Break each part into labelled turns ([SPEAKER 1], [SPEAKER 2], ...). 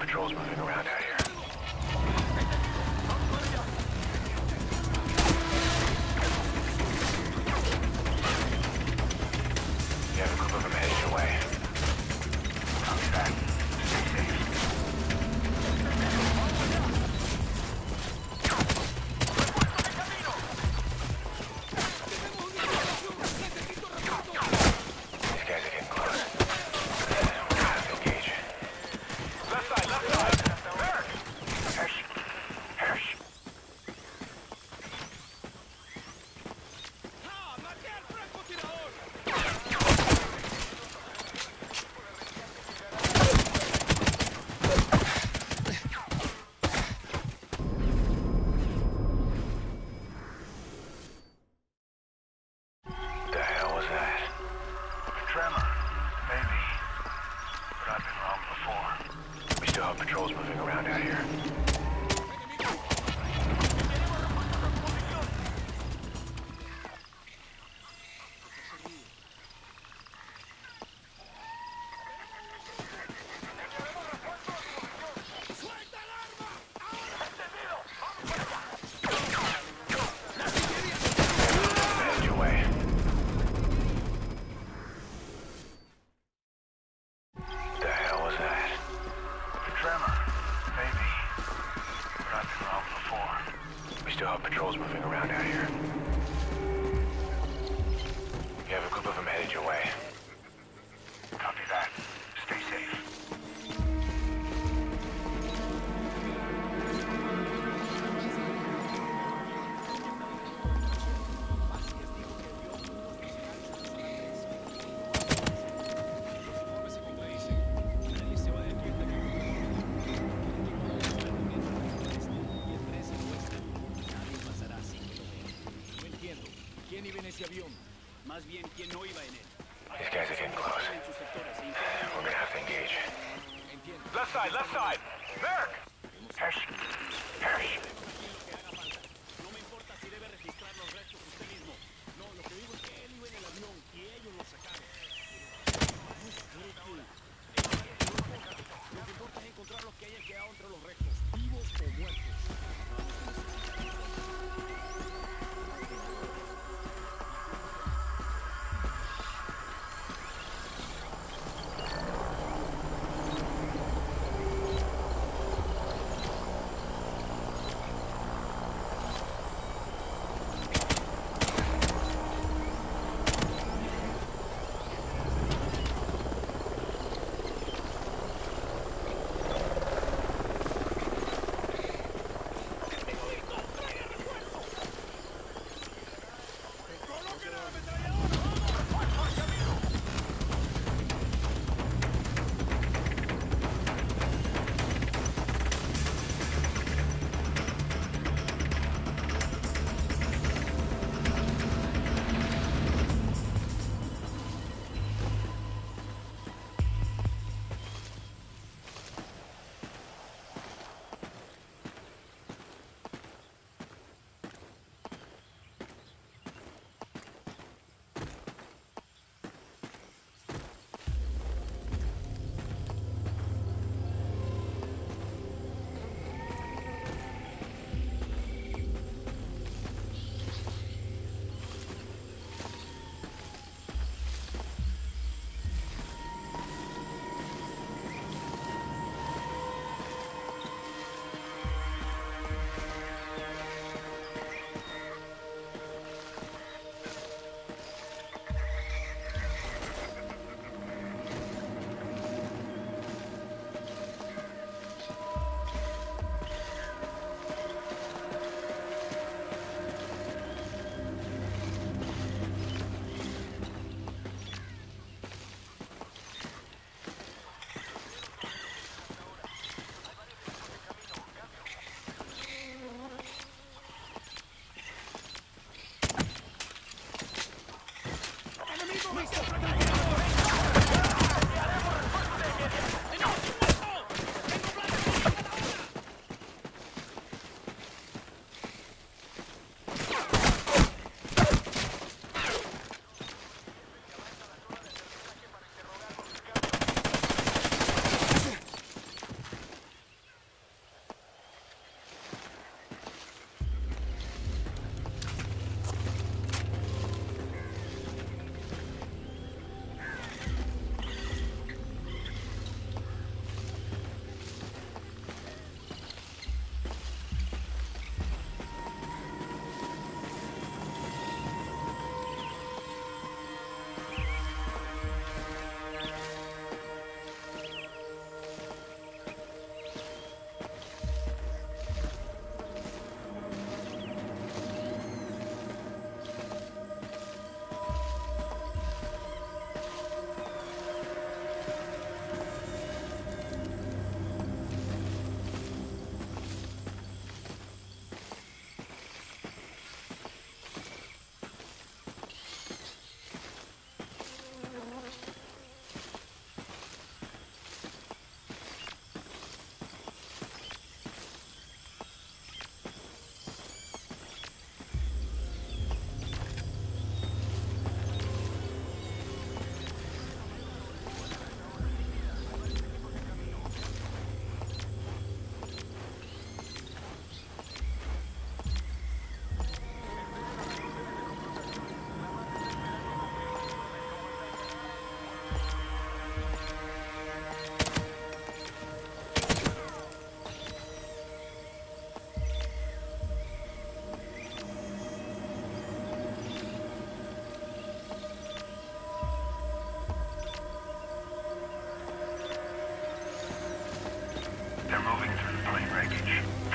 [SPEAKER 1] patrols moving around out here. Left side, left side.
[SPEAKER 2] Lo que digo es que importa es encontrar los que quedado entre los restos, vivos o muertos.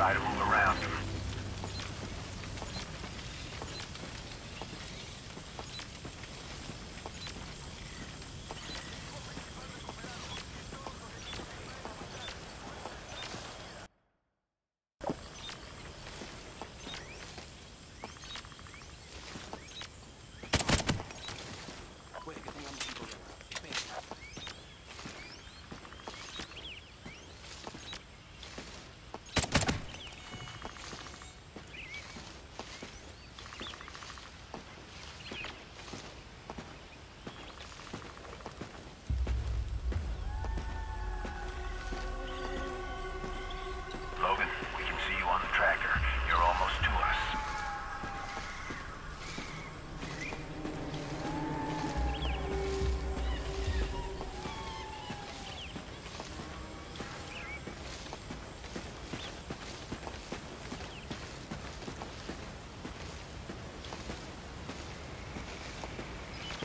[SPEAKER 3] Try to move around.
[SPEAKER 2] Puede que tengamos un problema. Espera.
[SPEAKER 3] Logan, we can see you on the tracker. You're almost to us.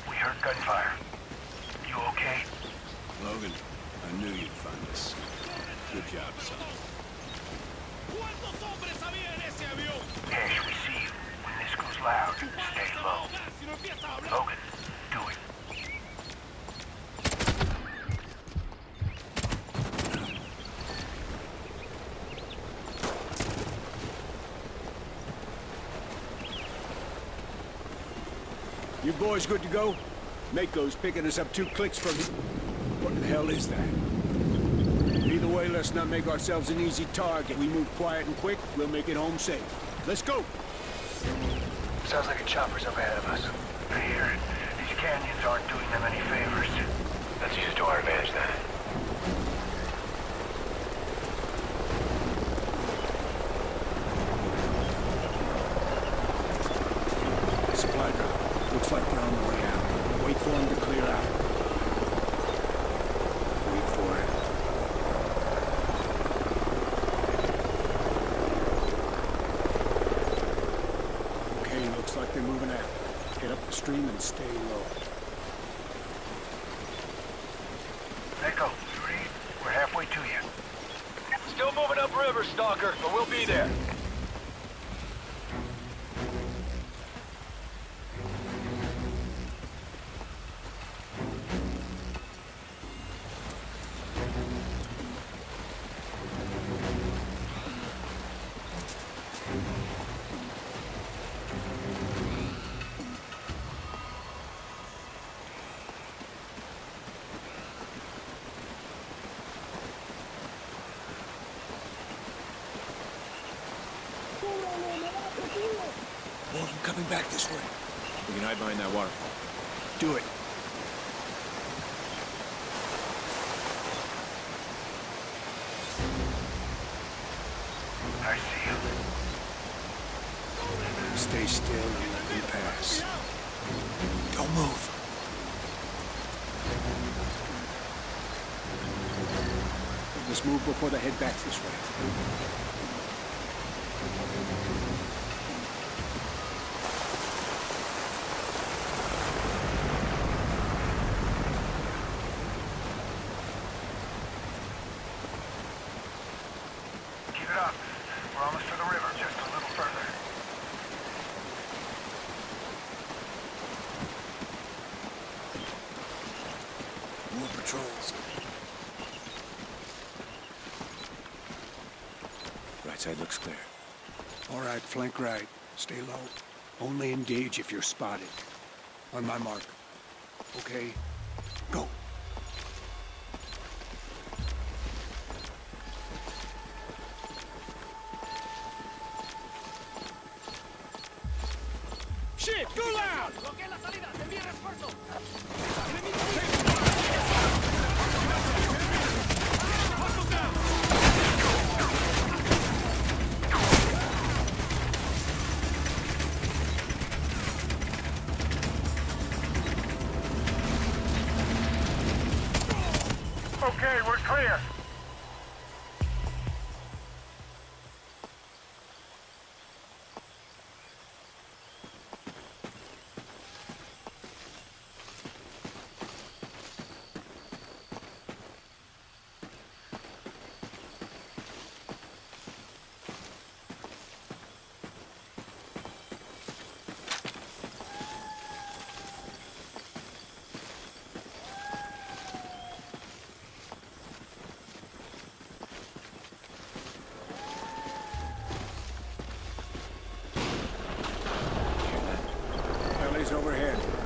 [SPEAKER 3] We heard gunfire. You okay?
[SPEAKER 4] Logan, I knew you'd find us. Good job, son.
[SPEAKER 2] ¿Cuántos hombres había en ese avión?
[SPEAKER 3] Cash, we see you. When this goes loud,
[SPEAKER 2] Tu padre
[SPEAKER 3] stay
[SPEAKER 2] se va a
[SPEAKER 3] low.
[SPEAKER 2] ahogar si no empieza a hablar.
[SPEAKER 3] Logan, do it.
[SPEAKER 4] You boys good to go? Mako's picking us up two clicks from... What the hell is that? Either way, let's not make ourselves an easy target. We move quiet and quick, we'll make it home safe. Let's go!
[SPEAKER 3] Sounds like a chopper's up ahead of us. I hear it. Canyons aren't doing them any favors.
[SPEAKER 1] Let's use it to our advantage then.
[SPEAKER 4] Supply drop. Looks like they're on the way out. Wait for them to clear out. Wait for it. Okay, looks like they're moving out. Get up the stream and stay low.
[SPEAKER 3] Echo, you read? We're halfway to you.
[SPEAKER 1] Still moving upriver, Stalker, but we'll be there.
[SPEAKER 4] Coming back this way.
[SPEAKER 5] We can hide behind that waterfall.
[SPEAKER 4] Do it.
[SPEAKER 3] I see you.
[SPEAKER 4] Stay still and let them pass. Don't move. Let's move before they head back this way.
[SPEAKER 3] Keep it up. We're almost to the river, just a little further.
[SPEAKER 4] More patrols. Right side looks clear. All right, flank right. Stay low. Only engage if you're spotted. On my mark. Okay? Go.
[SPEAKER 2] ¡Shit! ¡Go loud!
[SPEAKER 3] Okay, we're clear.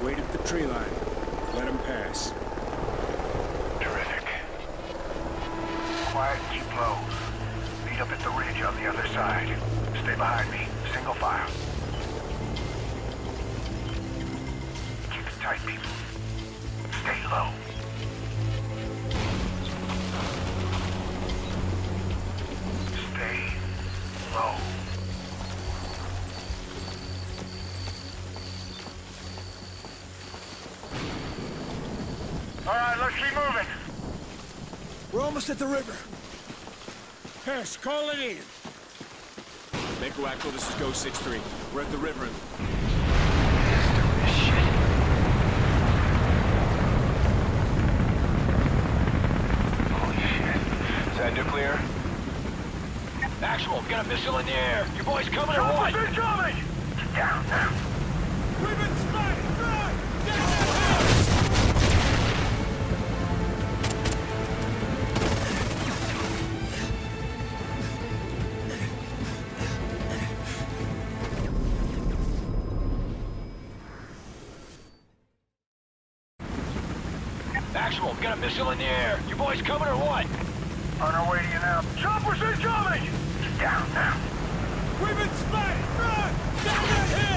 [SPEAKER 4] Wait at the tree line. Let them pass.
[SPEAKER 1] Terrific.
[SPEAKER 3] Quiet and keep low. Meet up at the ridge on the other side. Stay behind me. Single file. Keep it tight, people. Stay low. Stay low. All right, let's keep moving.
[SPEAKER 4] We're almost at the river. Hesh, call it in.
[SPEAKER 5] Mako Echo, this is Go 6-3. We're at the river and...
[SPEAKER 1] This shit. Holy shit. Is that nuclear? Actual, we got a missile in the air. You boys coming or what?
[SPEAKER 3] incoming! Get down now.
[SPEAKER 1] Got missile in the air. You boys coming or what?
[SPEAKER 3] On our way to you now. Choppers incoming! Down now.
[SPEAKER 2] We've been spotted! Run! Down that hill!